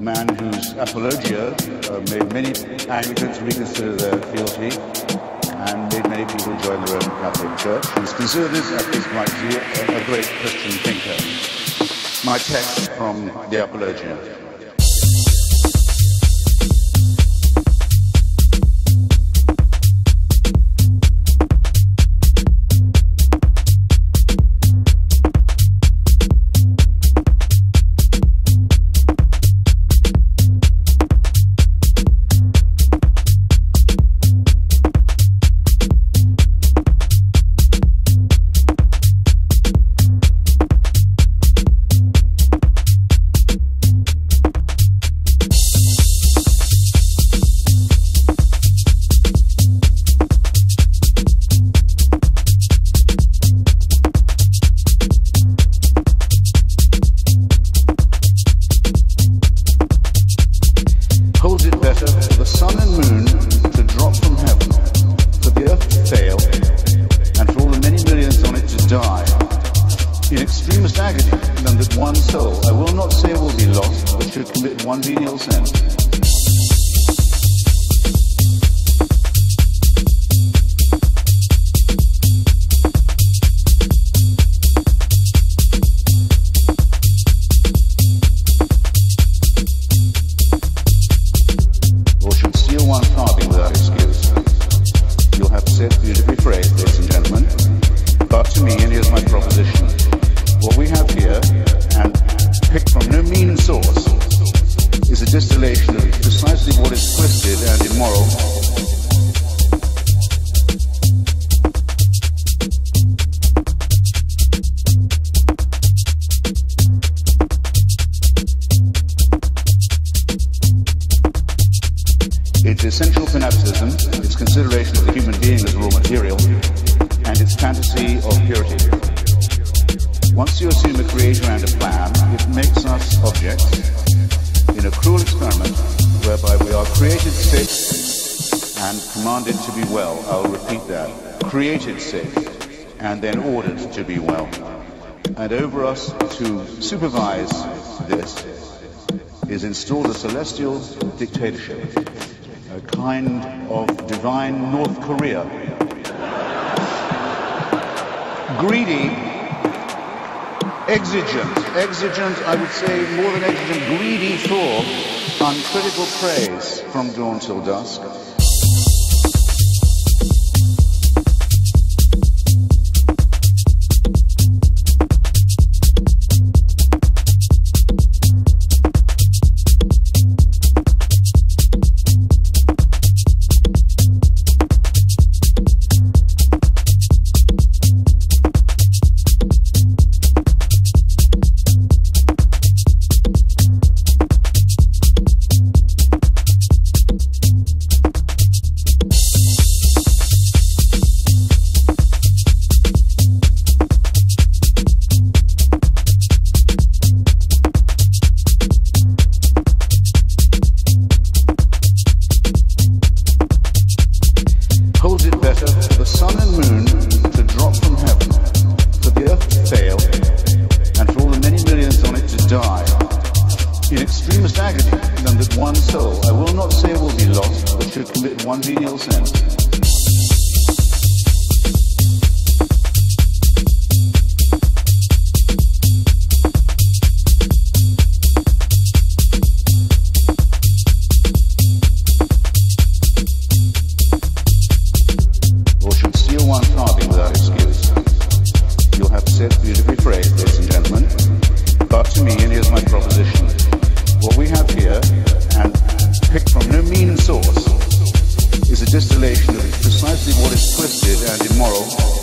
a man whose apologia uh, made many Anglicans reconsider their fealty and made many people join the Roman Catholic Church. He's considered, at this point, a, a great Christian thinker. My text from the Apologia. I will not say it will be lost, but should commit one venial sin. Its essential fanaticism, its consideration of the human being as raw material, and its fantasy of purity. Once you assume a creator and a plan, it makes us objects in a cruel experiment whereby we are created sick and commanded to be well. I'll repeat that. Created sick and then ordered to be well. And over us to supervise this is installed a celestial dictatorship, a kind of divine North Korea. Greedy, exigent, exigent, I would say more than exigent, greedy for uncritical praise from dawn till dusk. In extremest agony, than that one soul, I will not say will be lost, but should commit one venial sin. or should steal one farthing without excuse. You'll have to it beautifully phrased, picked from no mean source, is a distillation of precisely what is twisted and immoral